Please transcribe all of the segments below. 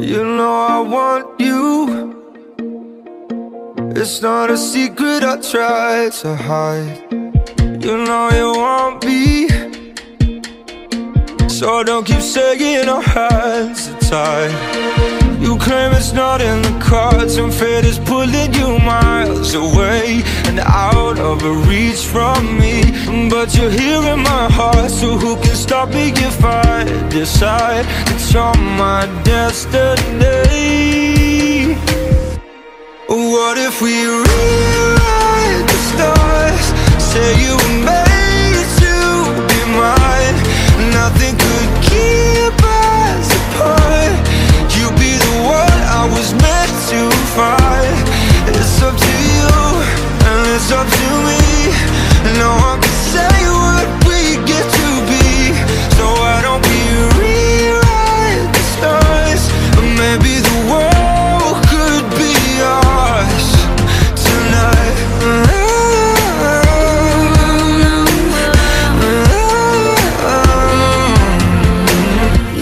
You know I want you. It's not a secret I try to hide. You know you want me So don't keep saying our hands are tied you claim it's not in the cards. And fate is pulling you miles away And out of reach from me. But you're here in my heart stop me if I decide. It's you're my destiny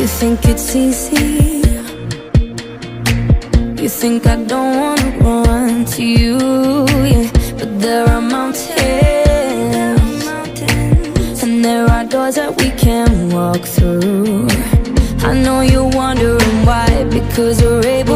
You think it's easy You think I don't wanna run to you yeah. But there are mountains And there are doors that we can't walk through I know you're wondering why Because we're able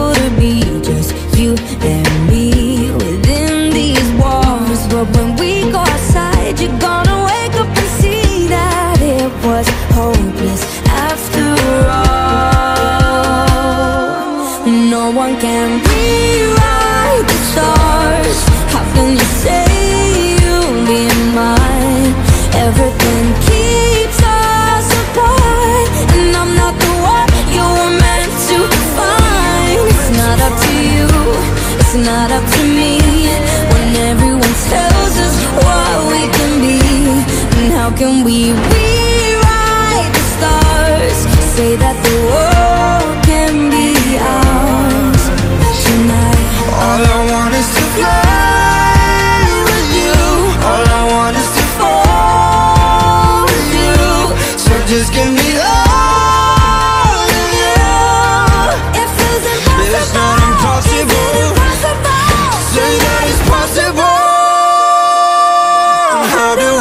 rewrite the stars. How can you say you'll be mine? Everything keeps us apart And I'm not the one you were meant to find. It's not up to you, it's not up to me. When everyone tells us what we can be And how can we How do